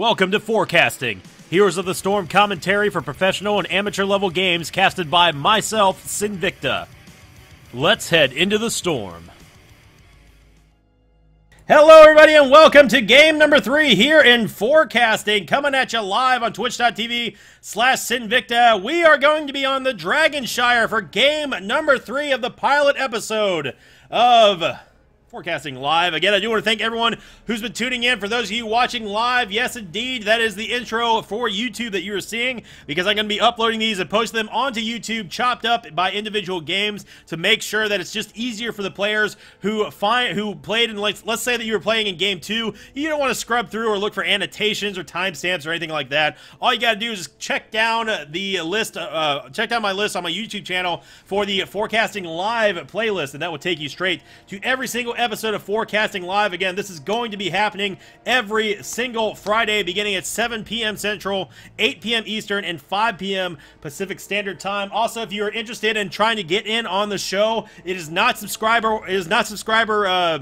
Welcome to Forecasting, Heroes of the Storm commentary for professional and amateur level games casted by myself, Sinvicta. Let's head into the storm. Hello, everybody, and welcome to game number three here in Forecasting, coming at you live on twitch.tv slash Sinvicta. We are going to be on the Dragonshire for game number three of the pilot episode of Forecasting Live. Again, I do want to thank everyone who's been tuning in. For those of you watching live, yes, indeed, that is the intro for YouTube that you are seeing because I'm going to be uploading these and posting them onto YouTube, chopped up by individual games to make sure that it's just easier for the players who find who played in. Let's, let's say that you were playing in game two. You don't want to scrub through or look for annotations or timestamps or anything like that. All you got to do is check down the list, uh, check down my list on my YouTube channel for the Forecasting Live playlist, and that will take you straight to every single episode of Forecasting Live. Again, this is going to be happening every single Friday beginning at 7 p.m. Central, 8 p.m. Eastern, and 5 p.m. Pacific Standard Time. Also, if you are interested in trying to get in on the show, it is not subscriber, it is not subscriber, uh,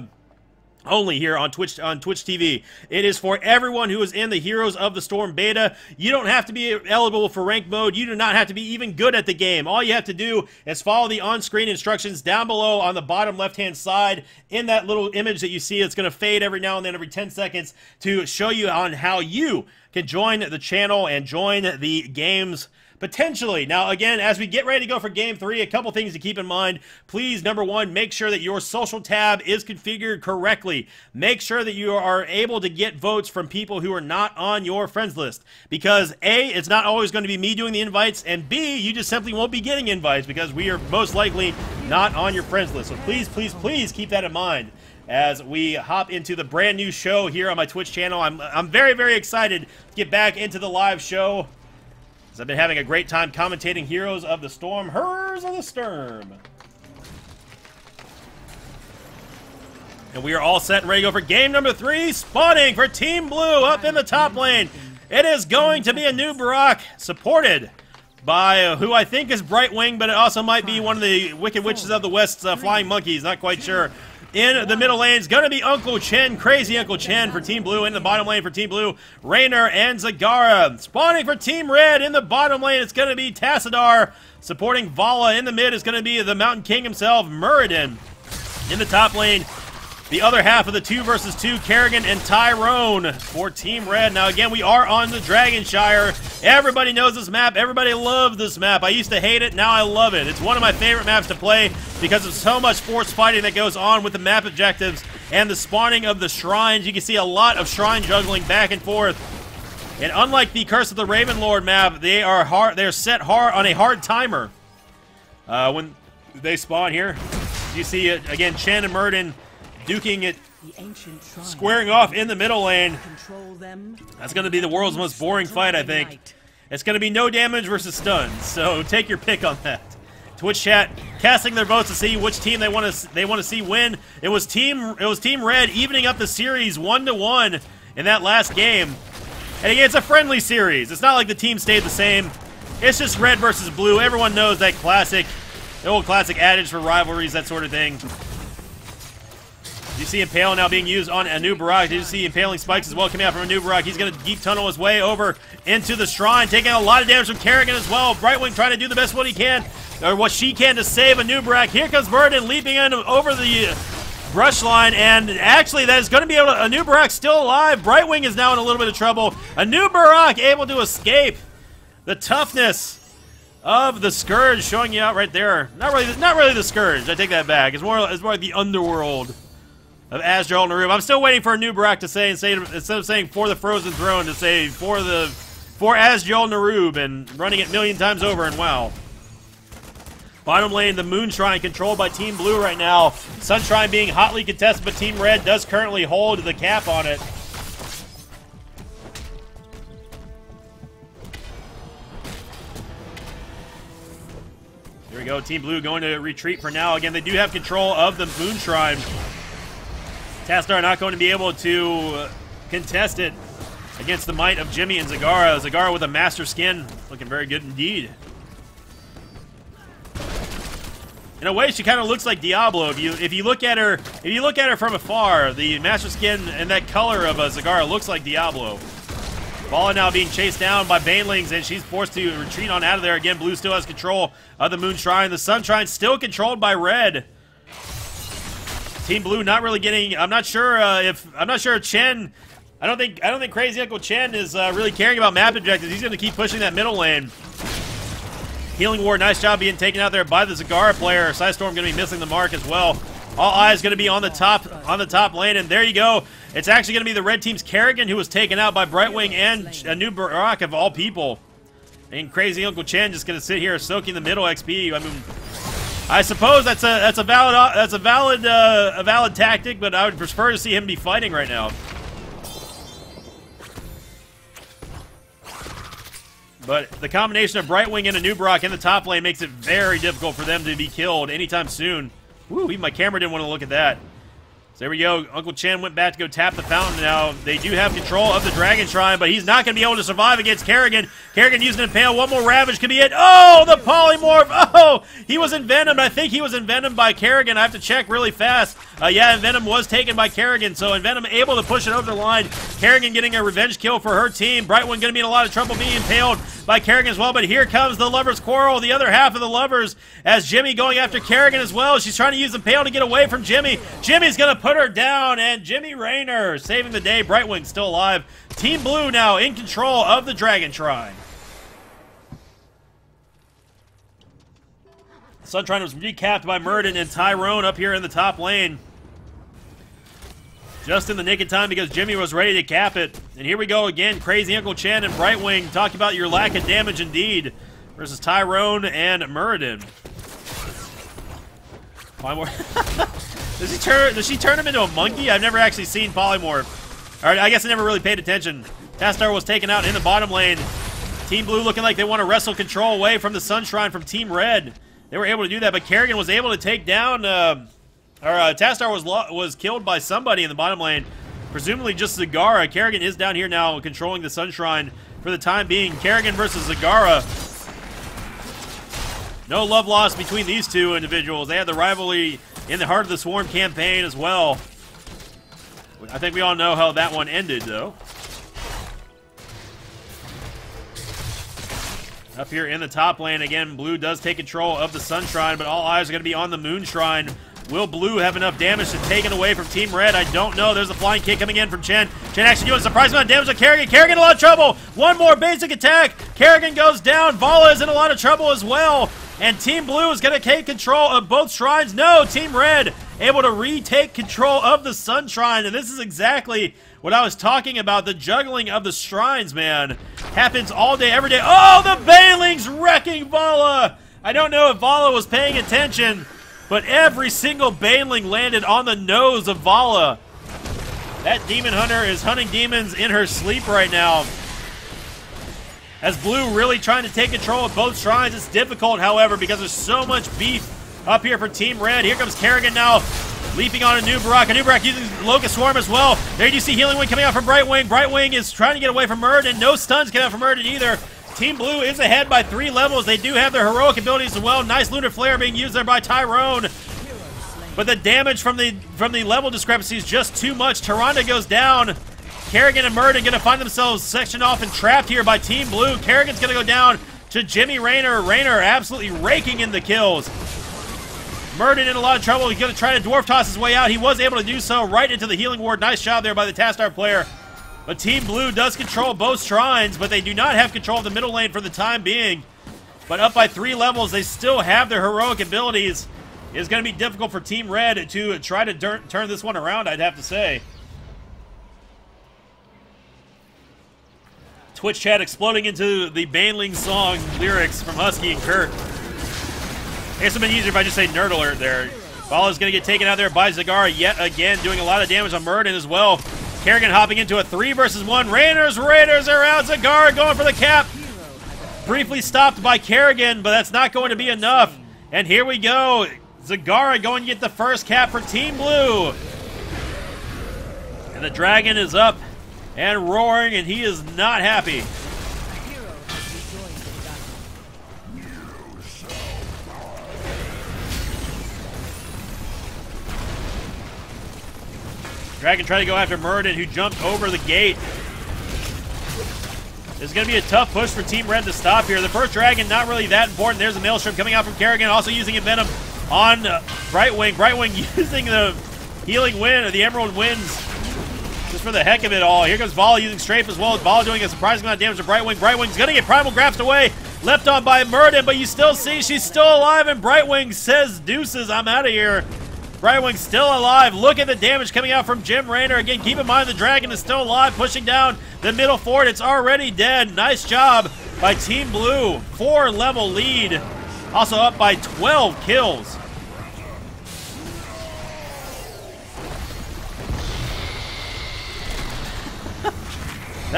only here on Twitch on Twitch TV. It is for everyone who is in the Heroes of the Storm beta. You don't have to be eligible for rank mode. You do not have to be even good at the game. All you have to do is follow the on-screen instructions down below on the bottom left-hand side in that little image that you see. It's going to fade every now and then, every 10 seconds, to show you on how you can join the channel and join the games potentially. Now, again, as we get ready to go for game three, a couple things to keep in mind. Please, number one, make sure that your social tab is configured correctly. Make sure that you are able to get votes from people who are not on your friends list. Because A, it's not always going to be me doing the invites, and B, you just simply won't be getting invites because we are most likely not on your friends list. So please, please, please keep that in mind as we hop into the brand new show here on my Twitch channel. I'm, I'm very, very excited to get back into the live show. I've been having a great time commentating Heroes of the Storm, Hers of the Sturm. And we are all set and ready to go for game number three, spawning for Team Blue up in the top lane. It is going to be Anub'arak, supported by uh, who I think is Brightwing, but it also might be one of the Wicked Witches of the West's uh, Flying Monkeys, not quite sure. In the middle lane It's going to be Uncle Chen, crazy Uncle Chen for Team Blue. In the bottom lane for Team Blue, Raynor and Zagara. Spawning for Team Red in the bottom lane, it's going to be Tassadar. Supporting Valla in the mid is going to be the Mountain King himself, Muradin. In the top lane, the other half of the two versus two, Kerrigan and Tyrone for Team Red. Now, again, we are on the Dragonshire. Everybody knows this map. Everybody loves this map. I used to hate it. Now I love it. It's one of my favorite maps to play because of so much force fighting that goes on with the map objectives and the spawning of the shrines. You can see a lot of shrine juggling back and forth. And unlike the Curse of the Raven Lord map, they are hard. They're set hard on a hard timer. Uh, when they spawn here, you see it again. Chen and Muradin duking it, squaring off in the middle lane. That's going to be the world's most boring fight, I think. It's going to be no damage versus stuns, so take your pick on that. Twitch chat casting their votes to see which team they want to they want to see win. It was team it was Team Red evening up the series one to one in that last game. And again, it's a friendly series. It's not like the team stayed the same. It's just red versus blue. Everyone knows that classic, the old classic adage for rivalries, that sort of thing. You see Impale now being used on Anub'arak. You see Impaling Spikes as well coming out from Anub'arak. He's going to deep tunnel his way over into the Shrine, taking a lot of damage from Kerrigan as well. Brightwing trying to do the best what he can, or what she can to save Anub'arak. Here comes Verdon leaping in over the uh, brush line, and actually that is going to be able to, Anub'arak still alive. Brightwing is now in a little bit of trouble. Anub'arak able to escape. The toughness of the Scourge showing you out right there. Not really, not really the Scourge. I take that back. It's more, it's more like the Underworld of Azjol-Nerub. I'm still waiting for Anub'arak to say, say instead of saying for the Frozen Throne, to say for the for Azjol-Nerub and running it million times over and wow. Bottom lane, the Moon Shrine controlled by Team Blue right now. Sunshrine being hotly contested, but Team Red does currently hold the cap on it. Here we go, Team Blue going to retreat for now. Again, they do have control of the Moon Shrine. Tassadar not going to be able to contest it against the might of Jimmy and Zagara. Zagara with a master skin, looking very good indeed. In a way, she kind of looks like Diablo. If you if you look at her if you look at her from afar, the master skin and that color of a Zagara looks like Diablo. Valla now being chased down by Banelings, and she's forced to retreat on out of there again. Blue still has control of the Moon Shrine. The Sun Shrine still controlled by Red. Team Blue not really getting. I'm not sure uh, if I'm not sure Chen. I don't think I don't think Crazy Uncle Chen is uh, really caring about map objectives. He's going to keep pushing that middle lane. Healing Ward, nice job being taken out there by the Zagara player. Psystorm going to be missing the mark as well. All eyes going to be on the top on the top lane, and there you go. It's actually going to be the red team's Kerrigan who was taken out by Brightwing and Anub'arak of all people. And crazy Uncle Chen just going to sit here soaking the middle XP. I mean, I suppose that's a that's a valid that's a valid uh, a valid tactic, but I would prefer to see him be fighting right now. But the combination of Brightwing and Anub'arak in the top lane makes it very difficult for them to be killed anytime soon. Woo, even my camera didn't want to look at that. So there we go. Uncle Chen went back to go tap the fountain now. They do have control of the Dragon Shrine, but he's not going to be able to survive against Kerrigan. Kerrigan using Impale. One more Ravage could be it. Oh, the Polymorph. Oh, he was envenomed. I think he was envenomed by Kerrigan. I have to check really fast. Uh, yeah, Envenom was taken by Kerrigan, so Envenom able to push it over the line. Kerrigan getting a revenge kill for her team. Brightwing going to be in a lot of trouble being impaled by Kerrigan as well, but here comes the Lovers Quarrel, the other half of the Lovers, as Jimmy going after Kerrigan as well. She's trying to use Impale to get away from Jimmy. Jimmy's going to put her down, and Jimmy Raynor saving the day. Brightwing still alive. Team Blue now in control of the Dragon Shrine. Sunshrine was recapped by Murden and Tyrone up here in the top lane. Just in the nick of time because Jimmy was ready to cap it. And here we go again. Crazy Uncle Chen and Brightwing talk about your lack of damage indeed. Versus Tyrone and Muradin. Polymorph. does he turn does she turn him into a monkey? I've never actually seen Polymorph. Alright, I guess I never really paid attention. Tassadar was taken out in the bottom lane. Team Blue looking like they want to wrestle control away from the Sunshrine from Team Red. They were able to do that, but Kerrigan was able to take down uh, or uh, Tassadar was was killed by somebody in the bottom lane, presumably just Zagara. Kerrigan is down here now, controlling the Sunshrine for the time being. Kerrigan versus Zagara. No love lost between these two individuals. They had the rivalry in the Heart of the Swarm campaign as well. I think we all know how that one ended, though. Up here in the top lane, again, Blue does take control of the Sunshrine, but all eyes are going to be on the Moonshrine Will Blue have enough damage to take it away from Team Red? I don't know. There's a flying kick coming in from Chen. Chen actually doing a surprise amount of damage to Kerrigan. Kerrigan in a lot of trouble. One more basic attack. Kerrigan goes down. Valla is in a lot of trouble as well. And Team Blue is going to take control of both shrines. No, Team Red able to retake control of the Sun Shrine. And this is exactly what I was talking about. The juggling of the shrines, man. Happens all day, every day. Oh, the Baneling's wrecking Valla. I don't know if Valla was paying attention. But every single Baneling landed on the nose of Valla. That Demon Hunter is hunting demons in her sleep right now. As Blue really trying to take control of both shrines. It's difficult, however, because there's so much beef up here for Team Red. Here comes Kerrigan now, leaping on Anub'arak. A new Barak using Locust Swarm as well. There you see Healing Wing coming out from Brightwing. Brightwing is trying to get away from Murden. No stuns coming out from Murden either. Team Blue is ahead by three levels. They do have their heroic abilities as well. Nice Lunar Flare being used there by Tyrone. But the damage from the from the level discrepancy is just too much. Tyrande goes down. Kerrigan and Murden going to find themselves sectioned off and trapped here by Team Blue. Kerrigan's going to go down to Jimmy Raynor. Raynor absolutely raking in the kills. Murden in a lot of trouble. He's going to try to dwarf toss his way out. He was able to do so right into the healing ward. Nice job there by the Tassadar player. But Team Blue does control both shrines, but they do not have control of the middle lane for the time being. But up by three levels, they still have their heroic abilities. It's going to be difficult for Team Red to try to turn this one around, I'd have to say. Twitch chat exploding into the Baneling song lyrics from Husky and Kirk. It would been easier if I just say nerd alert there. Ball is going to get taken out there by Zagara yet again, doing a lot of damage on Murden as well. Kerrigan hopping into a three versus one. Raiders, Raiders are out. Zagara going for the cap. Briefly stopped by Kerrigan, but that's not going to be enough. And here we go. Zagara going to get the first cap for Team Blue. And the dragon is up and roaring, and he is not happy. Dragon tried to go after Murden, who jumped over the gate. It's going to be a tough push for Team Red to stop here. The first Dragon, not really that important. There's a Maelstrom coming out from Kerrigan, also using a Venom on Brightwing. Brightwing using the healing wind, or the Emerald Winds, just for the heck of it all. Here comes Valla using Strafe as well. Valla doing a surprising amount of damage to Brightwing. Brightwing's going to get Primal Grasped away. Left on by Murden, but you still see she's still alive, and Brightwing says, deuces, I'm out of here. Brightwing's still alive. Look at the damage coming out from Jim Raynor. Again, keep in mind the Dragon is still alive, pushing down the middle fort. It's already dead. Nice job by Team Blue. Four level lead. Also up by 12 kills.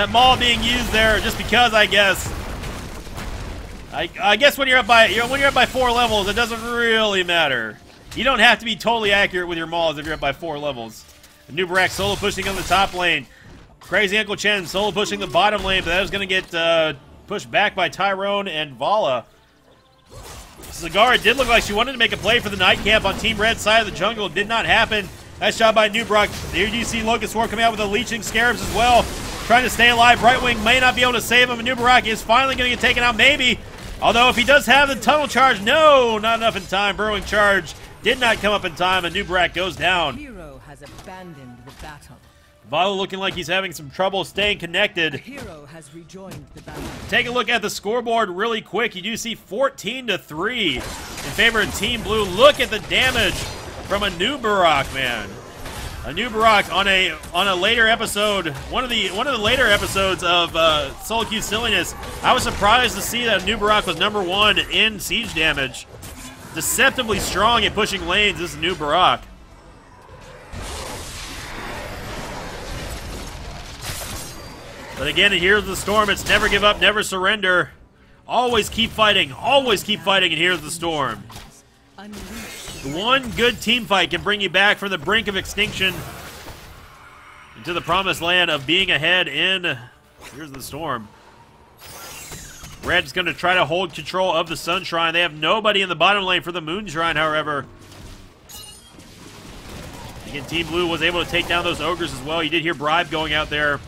That maul being used there just because, I guess. I, I guess when you're up by you when you're up by four levels, it doesn't really matter. You don't have to be totally accurate with your mauls if you're up by four levels. Nubarak solo pushing on the top lane. Crazy Uncle Chen solo pushing the bottom lane, but that was going to get uh, pushed back by Tyrone and Valla. Zagara did look like she wanted to make a play for the knight camp on Team Red side of the jungle. It did not happen. Nice job by Nubrock. Here you see Locust Swarm coming out with the Leeching Scarabs as well. Trying to stay alive. Brightwing may not be able to save him. And Nubarak is finally going to get taken out, maybe. Although if he does have the tunnel charge, no, not enough in time. Burrowing charge did not come up in time, and Nubrak goes down. Hero has abandoned the battle. Valo looking like he's having some trouble staying connected. hero has rejoined the battle. Take a look at the scoreboard really quick. You do see 14 to 3 in favor of Team Blue. Look at the damage from Anub'arak, man. Anub'arak on a on a later episode, one of the one of the later episodes of uh, Solo Q Silliness. I was surprised to see that new Barak was number one in siege damage deceptively strong at pushing lanes. This is new Barak. But again, here's the storm. It's never give up, never surrender. Always keep fighting. Always keep fighting, and here's the storm. One good team fight can bring you back from the brink of extinction into the promised land of being ahead in... Here's the storm. Red's going to try to hold control of the Sun Shrine. They have nobody in the bottom lane for the Moon Shrine, however. Again, Team Blue was able to take down those Ogres as well. You did hear Bribe going out there.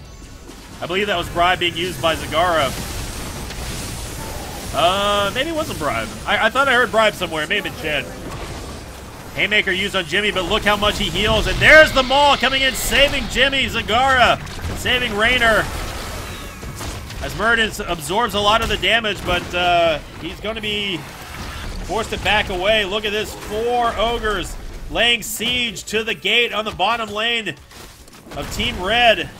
I believe that was Bribe being used by Zagara. Uh, maybe it wasn't Bribe. I, I thought I heard Bribe somewhere. It may have been Chen. Haymaker used on Jimmy, but look how much he heals. And there's the Maul coming in, saving Jimmy. Zagara saving Raynor. As Murden absorbs a lot of the damage, but uh, he's going to be forced to back away. Look at this. Four Ogres laying siege to the gate on the bottom lane of Team Red.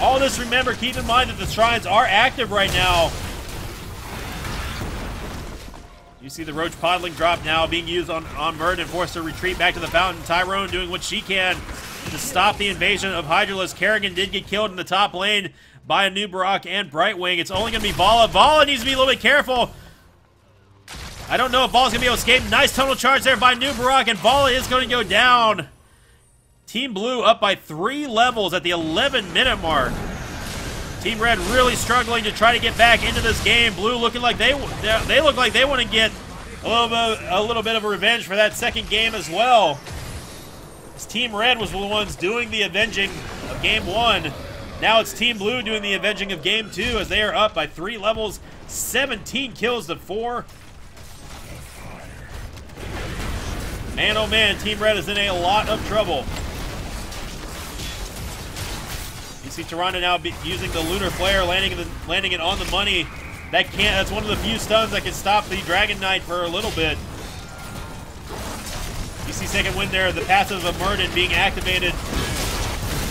All this, remember, keep in mind that the shrines are active right now. You see the Roach Podling drop now being used on, on Murden, forced to retreat back to the fountain. Tyrone doing what she can to stop the invasion of Hydralisk. Kerrigan did get killed in the top lane by Anub'arak and Brightwing. It's only going to be Valla. Valla needs to be a little bit careful. I don't know if Valla's going to be able to escape. Nice tunnel charge there by new Barak, and Valla is going to go down. Team Blue up by three levels at the 11-minute mark. Team Red really struggling to try to get back into this game. Blue looking like they they look like they want to get a little bit a little bit of a revenge for that second game as well. This Team Red was the ones doing the avenging of Game One. Now it's Team Blue doing the avenging of Game 2 as they are up by three levels, 17 kills to four. Man, oh man, Team Red is in a lot of trouble. See Tyrande now using the Lunar Flare, landing, the, landing it on the money. That can't. That's one of the few stuns that can stop the Dragon Knight for a little bit. You see second wind there, the passive of Murden being activated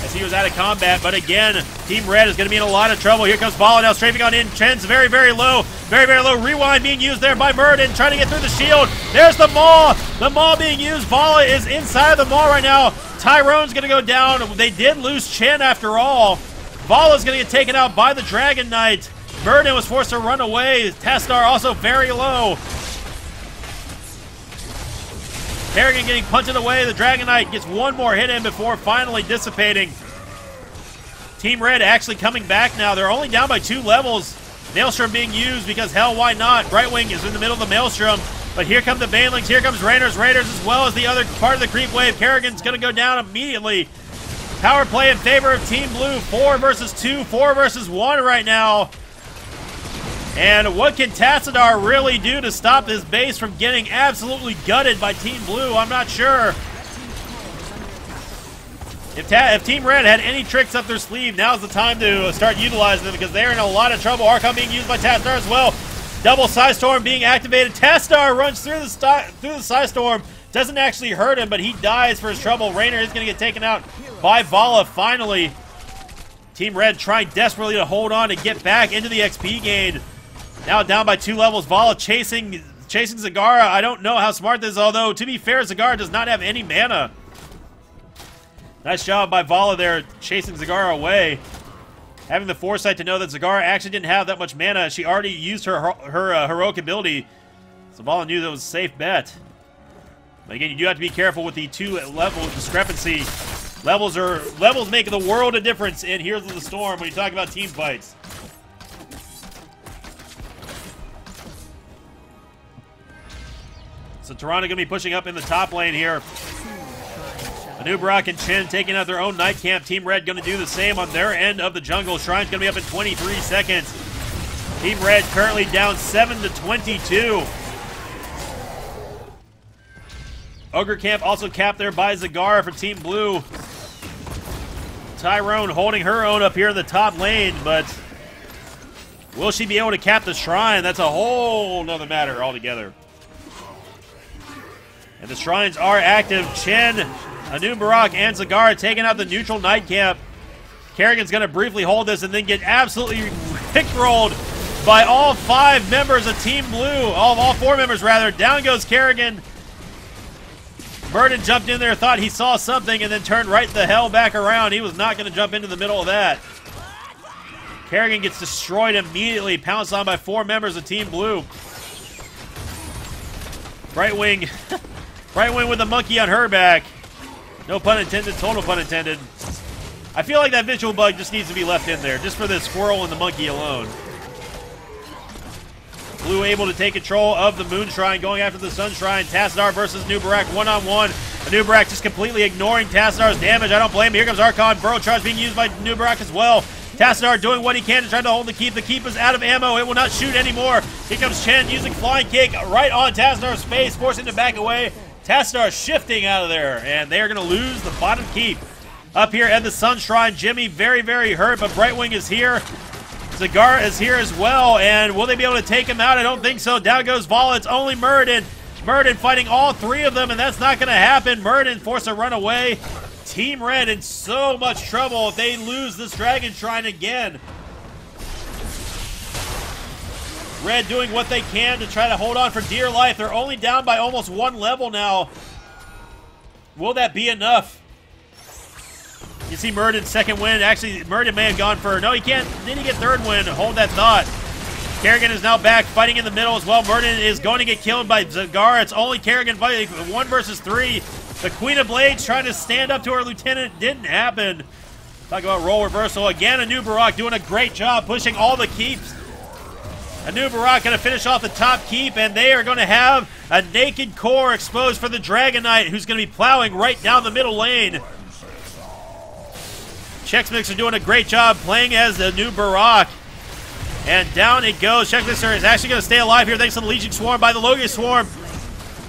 as he was out of combat. But again, Team Red is going to be in a lot of trouble. Here comes Valla now strafing on in. Chen's very, very low. Very, very low. Rewind being used there by Murden, trying to get through the shield. There's the Maul. The Maul being used. Valla is inside the Maul right now. Tyrone's going to go down. They did lose Chen after all. Valla's going to get taken out by the Dragon Knight. Murden was forced to run away. Tassadar also very low. Kerrigan getting punted away. The Dragon Knight gets one more hit in before finally dissipating. Team Red actually coming back now. They're only down by two levels. Maelstrom being used because hell, why not? Brightwing is in the middle of the Maelstrom. But here come the Banelings. Here comes Raiders. Raiders as well as the other part of the creep wave. Kerrigan's going to go down immediately. Power play in favor of Team Blue. Four versus two, four versus one right now. And what can Tassadar really do to stop this base from getting absolutely gutted by Team Blue? I'm not sure. If, if, Team Red had any tricks up their sleeve, now's the time to start utilizing them because they're in a lot of trouble. Archon being used by Tassadar as well. Double Storm being activated. Tassadar runs through the through the Storm. Doesn't actually hurt him, but he dies for his trouble. Raynor is going to get taken out by Valla finally. Team Red trying desperately to hold on and get back into the XP gain. Now down by two levels. Valla chasing chasing Zagara. I don't know how smart this is, although, to be fair, Zagara does not have any mana. Nice job by Valla there, chasing Zagara away. Having the foresight to know that Zagara actually didn't have that much mana. She already used her her uh, heroic ability. So Valla knew that was a safe bet. But again, you do have to be careful with the two level discrepancy. Levels are levels make the world a difference in Heroes of the Storm when you talk about team fights. So Toronto to be pushing up in the top lane here. Anub'arak and Chen taking out their own knight camp. Team Red going to do the same on their end of the jungle. Shrine's going to be up in 23 seconds. Team Red currently down 7 to 22. Ogre Camp also capped there by Zagara for Team Blue. Tyrone holding her own up here in the top lane, but will she be able to cap the Shrine? That's a whole nother matter altogether. And the Shrines are active. Chen Anub'arak and Zagara taking out the neutral Knight Camp. Kerrigan's going to briefly hold this and then get absolutely rolled by all five members of Team Blue. All, all four members, rather. Down goes Kerrigan. Burden jumped in there, thought he saw something, and then turned right the hell back around. He was not going to jump into the middle of that. Kerrigan gets destroyed immediately, pounced on by four members of Team Blue. Brightwing, Brightwing with a monkey on her back. No pun intended, total pun intended. I feel like that visual bug just needs to be left in there, just for the squirrel and the monkey alone. Blue able to take control of the Moon Shrine, going after the Sun Shrine. Tassadar versus Nubarak one-on-one. Nubarak just completely ignoring Tassadar's damage. I don't blame him. Here comes Archon. Burrow charge being used by Nubarak as well. Tassadar doing what he can to try to hold the keep. The keep is out of ammo. It will not shoot anymore. Here comes Chen using flying kick right on Tassadar's face, forcing him to back away. Tassadar shifting out of there, and they are going to lose the bottom keep. Up here at the Sun Shrine, Jimmy very, very hurt, but Brightwing is here. Zagar is here as well, and will they be able to take him out? I don't think so. Down goes Valla. It's only Muradin. Muradin fighting all three of them, and that's not going to happen. Muradin forced to run away. Team Red in so much trouble if they lose this Dragon Shrine again. Red doing what they can to try to hold on for dear life. They're only down by almost one level now. Will that be enough? You see Muradin's second win. Actually, Muradin may have gone for... No, he can't. Did he get third win? Hold that thought. Kerrigan is now back, fighting in the middle as well. Muradin is going to get killed by Zagar. It's only Kerrigan fighting one versus three. The Queen of Blades trying to stand up to her lieutenant. Didn't happen. Talk about role reversal. Again, Anub'arak doing a great job pushing all the keeps Anub'arak going to finish off the top keep, and they are going to have a naked core exposed for the Dragon Knight, who's going to be plowing right down the middle lane. Chex Mixer doing a great job playing as the Anub'arak. And down it goes. Chex Mixer is actually going to stay alive here thanks to the Legion Swarm by the Logia Swarm.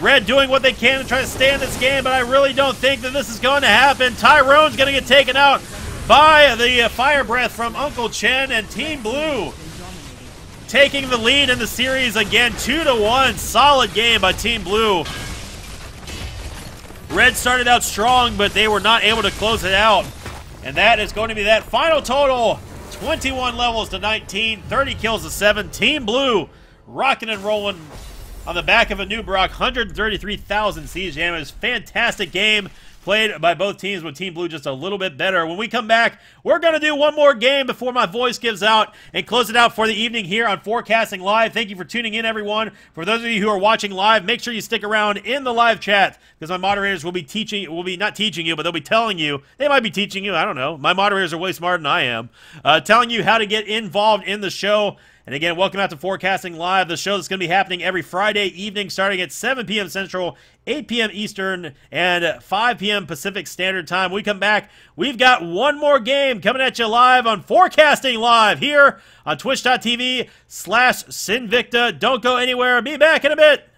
Red doing what they can to try to stay in this game, but I really don't think that this is going to happen. Tyrone's going to get taken out by the Fire Breath from Uncle Chen and Team Blue taking the lead in the series again, 2 to 1. Solid game by Team Blue. Red started out strong, but they were not able to close it out. And that is going to be that final total 21 levels to 19, 30 kills to 7. Team Blue rocking and rolling on the back of Anub'arak, 133,000 siege damage. Fantastic game played by both teams with Team Blue just a little bit better. When we come back, we're going to do one more game before my voice gives out and close it out for the evening here on Forecasting Live. Thank you for tuning in, everyone. For those of you who are watching live, make sure you stick around in the live chat because my moderators will be teaching, will be not teaching you, but they'll be telling you. They might be teaching you. I don't know. My moderators are way smarter than I am. Uh, telling you how to get involved in the show And again, welcome out to Forecasting Live, the show that's going to be happening every Friday evening starting at 7 p.m. Central, 8 p.m. Eastern, and 5 p.m. Pacific Standard Time. We come back, we've got one more game coming at you live on Forecasting Live here on twitch.tv slash Sinvicta. Don't go anywhere. Be back in a bit.